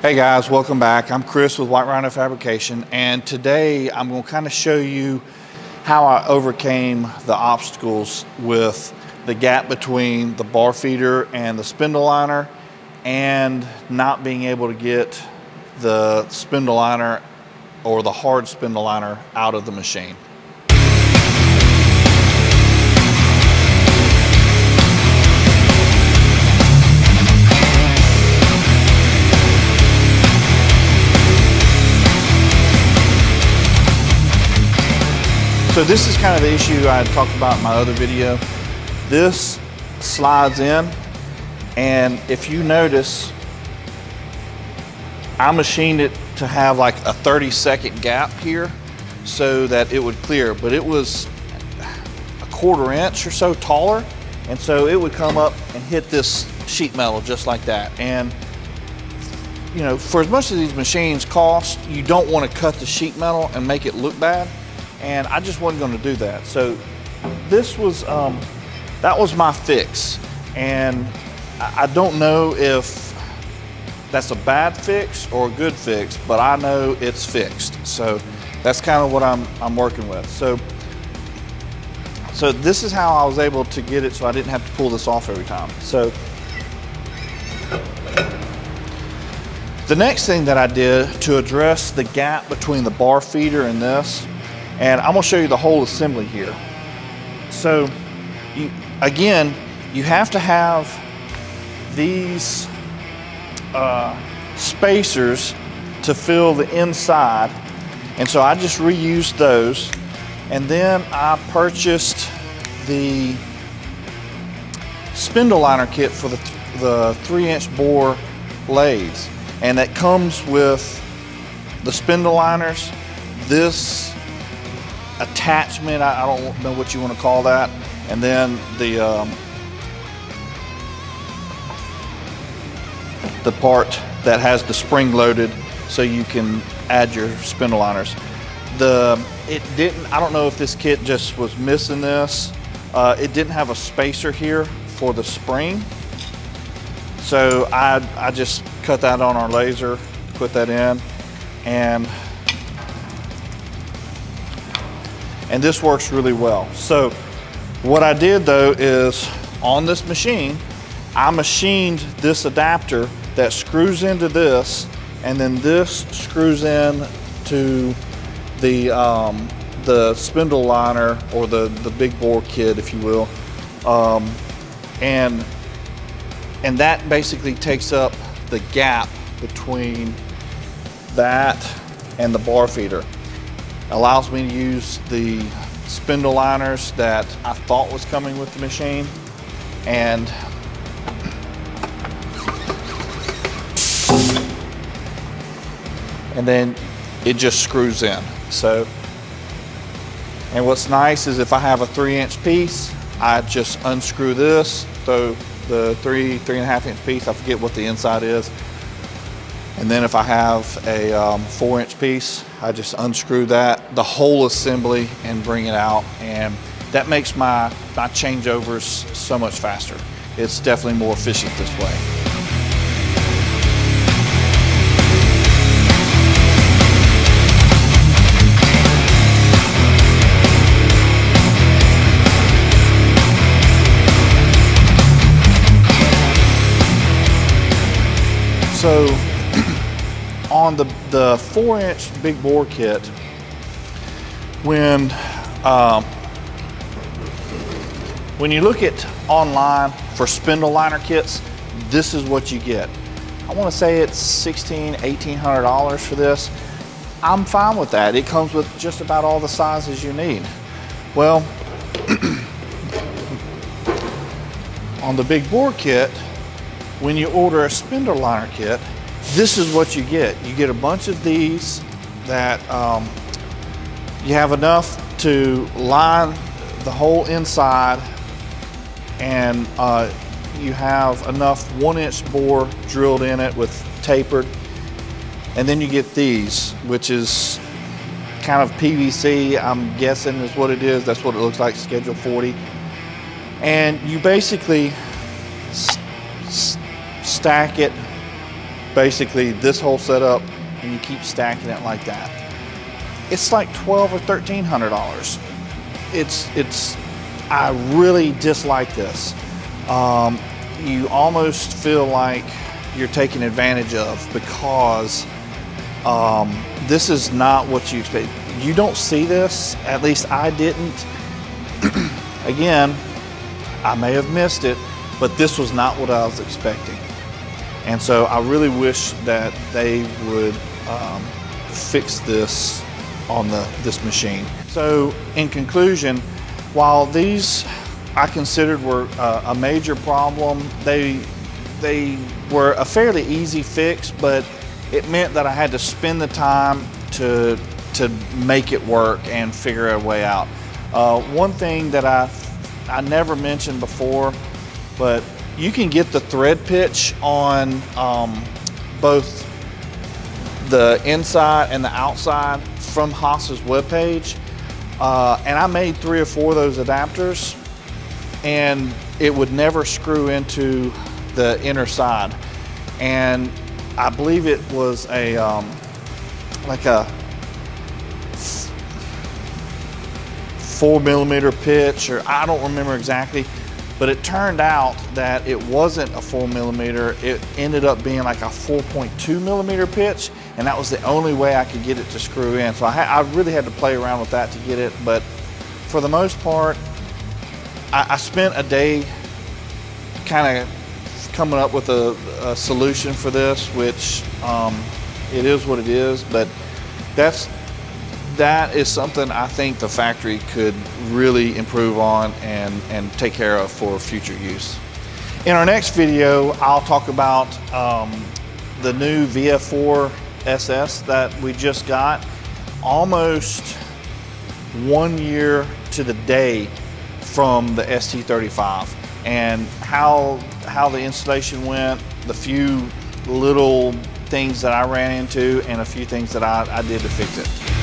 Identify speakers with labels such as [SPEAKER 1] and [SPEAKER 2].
[SPEAKER 1] Hey guys, welcome back. I'm Chris with White Rhino Fabrication, and today I'm going to kind of show you how I overcame the obstacles with the gap between the bar feeder and the spindle liner and not being able to get the spindle liner or the hard spindle liner out of the machine. So this is kind of the issue I talked about in my other video. This slides in and if you notice, I machined it to have like a 30 second gap here so that it would clear, but it was a quarter inch or so taller. And so it would come up and hit this sheet metal just like that. And you know, for as much as these machines cost, you don't want to cut the sheet metal and make it look bad and I just wasn't going to do that. So this was, um, that was my fix. And I don't know if that's a bad fix or a good fix, but I know it's fixed. So that's kind of what I'm, I'm working with. So, so this is how I was able to get it so I didn't have to pull this off every time. So the next thing that I did to address the gap between the bar feeder and this and I'm gonna show you the whole assembly here. So, you, again, you have to have these uh, spacers to fill the inside. And so I just reused those. And then I purchased the spindle liner kit for the, the three inch bore lathes. And that comes with the spindle liners, this attachment. I, I, don't know what you want to call that. And then the um, the part that has the spring loaded so you can add your spindle liners. The it didn't. I don't know if this kit just was missing this. Uh, it didn't have a spacer here for the spring. So I, I just cut that on our laser, put that in, and and this works really well. So what I did though is on this machine, I machined this adapter that screws into this and then this screws in to the, um, the spindle liner or the, the big bore kit, if you will. Um, and, and that basically takes up the gap between that and the bar feeder allows me to use the spindle liners that I thought was coming with the machine. And and then it just screws in. So and what's nice is if I have a three inch piece I just unscrew this throw the three three and a half inch piece I forget what the inside is and then if I have a um, four inch piece, I just unscrew that, the whole assembly and bring it out. And that makes my, my changeovers so much faster. It's definitely more efficient this way. So on the, the four inch big bore kit, when, um, when you look at online for spindle liner kits, this is what you get. I want to say it's $1,600, $1,800 for this. I'm fine with that. It comes with just about all the sizes you need. Well, on the big bore kit, when you order a spindle liner kit, this is what you get. You get a bunch of these that um, you have enough to line the whole inside and uh, you have enough one inch bore drilled in it with tapered. And then you get these, which is kind of PVC, I'm guessing is what it is. That's what it looks like, Schedule 40. And you basically stack it basically this whole setup and you keep stacking it like that. It's like twelve or thirteen hundred dollars. It's it's I really dislike this. Um, you almost feel like you're taking advantage of because um, this is not what you expect. You don't see this, at least I didn't. Again, I may have missed it, but this was not what I was expecting. And so I really wish that they would um, fix this on the this machine. So in conclusion, while these I considered were uh, a major problem, they they were a fairly easy fix, but it meant that I had to spend the time to to make it work and figure a way out. Uh, one thing that I I never mentioned before, but you can get the thread pitch on um, both the inside and the outside from Haas's webpage. Uh, and I made three or four of those adapters and it would never screw into the inner side. And I believe it was a, um, like a four millimeter pitch, or I don't remember exactly, but it turned out that it wasn't a four millimeter. It ended up being like a 4.2 millimeter pitch, and that was the only way I could get it to screw in. So I, I really had to play around with that to get it, but for the most part, I, I spent a day kind of coming up with a, a, solution for this, which um, it is what it is, but that's that is something I think the factory could really improve on and, and take care of for future use. In our next video, I'll talk about um, the new VF4 SS that we just got. Almost one year to the day from the ST35 and how, how the installation went, the few little things that I ran into and a few things that I, I did to fix it.